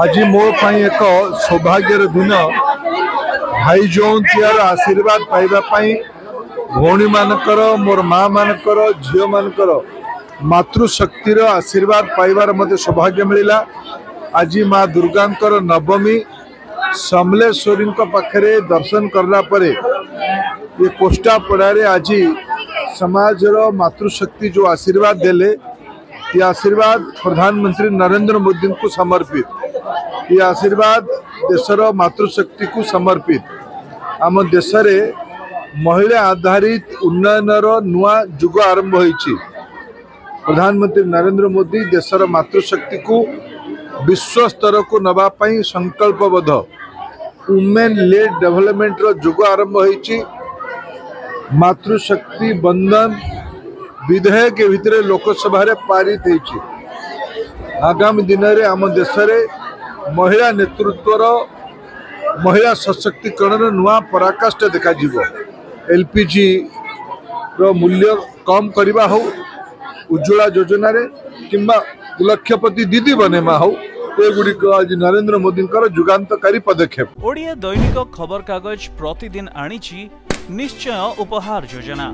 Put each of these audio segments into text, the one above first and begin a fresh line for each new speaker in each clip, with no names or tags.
ଆଜି ମୋ ପାଇଁ ଏକ ସୌଭାଗ୍ୟର ଦିନ ଭାଇ ଜଉନ୍ତିଆର ଆଶୀର୍ବାଦ ପାଇବା ପାଇଁ ଭଉଣୀମାନଙ୍କର ମୋର ମାଆମାନଙ୍କର ଝିଅମାନଙ୍କର ମାତୃଶକ୍ତିର ଆଶୀର୍ବାଦ ପାଇବାର ମୋତେ ସୌଭାଗ୍ୟ ମିଳିଲା ଆଜି ମା ଦୁର୍ଗାଙ୍କର ନବମୀ ସମଲେଶ୍ୱରୀଙ୍କ ପାଖରେ ଦର୍ଶନ କଲା ପରେ ଏ କୋଷ୍ଟାପଡ଼ାରେ ଆଜି ସମାଜର ମାତୃଶକ୍ତି ଯେଉଁ ଆଶୀର୍ବାଦ ଦେଲେ ये आशीर्वाद प्रधानमंत्री नरेंद्र मोदी को समर्पित ये आशीर्वाद देशर मातृशक्ति को समर्पित आम देश में महिला आधारित उन्नयन नुआ जुग आरंभ हो प्रधानमंत्री नरेंद्र मोदी देशर मातृशक्ति को विश्व स्तर को नापी संकल्पबद्ध वुमेन लेड डेभलपमेंटर जुग आरंभ हो मातृशक्ति बंधन विधेयक भितर लोकसभा पारित हो दिन में आम देश में ମହିଳା ନେତୃତ୍ୱର ମହିଳା ସଶକ୍ତିକରଣର ନୂଆ ପରାକାଷ୍ଠା ଦେଖାଯିବ ଏଲ୍ ପି ଜିର ମୂଲ୍ୟ କମ୍ କରିବା ହଉ ଉଜ୍ଜଳା ଯୋଜନାରେ କିମ୍ବା ଲକ୍ଷପତି ଦିଦି ବନେମା ହଉ ଏଗୁଡ଼ିକ ଆଜି ନରେନ୍ଦ୍ର ମୋଦିଙ୍କର ଯୁଗାନ୍ତକାରୀ ପଦକ୍ଷେପ
ଓଡ଼ିଆ ଦୈନିକ ଖବରକାଗଜ ପ୍ରତିଦିନ ଆଣିଛି ନିଶ୍ଚୟ ଉପହାର ଯୋଜନା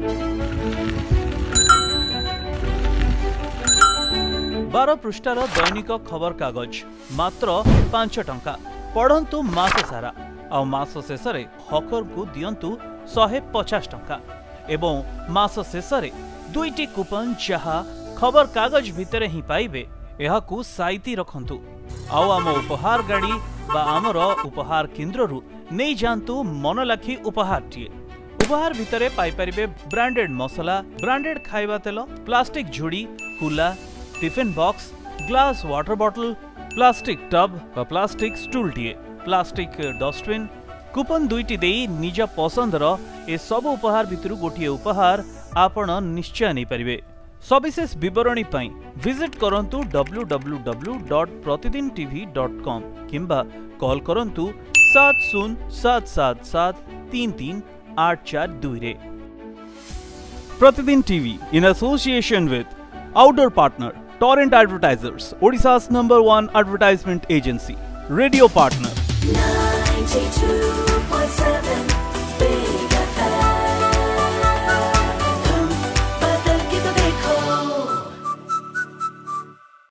ବାର ପୃଷ୍ଠାର ଦୈନିକ ଖବରକାଗଜ ମାତ୍ର ପାଞ୍ଚ ଟଙ୍କା ପଢ଼ନ୍ତୁ ମାସ ସାରା ଆଉ ମାସ ଶେଷରେ ହକରକୁ ଦିଅନ୍ତୁ ଶହେ ପଚାଶ ଟଙ୍କା ଏବଂ ମାସ ଶେଷରେ ଦୁଇଟି କୁପନ୍ ଯାହା ଖବରକାଗଜ ଭିତରେ ହିଁ ପାଇବେ ଏହାକୁ ସାଇତି ରଖନ୍ତୁ ଆଉ ଆମ ଉପହାର ଗାଡ଼ି ବା ଆମର ଉପହାର କେନ୍ଦ୍ରରୁ ନେଇଯାଆନ୍ତୁ ମନଲାଖି ଉପହାରଟିଏ ଉପହାର ଭିତରେ ପାଇପାରିବେ ବ୍ରାଣ୍ଡେଡ୍ ମସଲା ବ୍ରାଣ୍ଡେଡ୍ ଖାଇବା ତେଲ ପ୍ଲାଷ୍ଟିକ୍ ଝୁଡ଼ି କୁଲା tiffin box glass water bottle plastic টব বা প্লাস্টিক স্টুলটিয়ে প্লাস্টিক ডস্টবিন কুপন দুইটি দেই নিজ পছন্দর এসবু উপহার ভিতর গোটিয়ে উপহার আপন নিশ্চয় নেইপারিবে সবিশেষ বিবরণী পাই ভিজিট করন্তু www.pratidintv.com কিংবা কল করন্তু 7077733842 রে Pratidin TV in association with outdoor partner Torrent Advertisers, Odisha's number one advertisement agency. Radio partner.
92.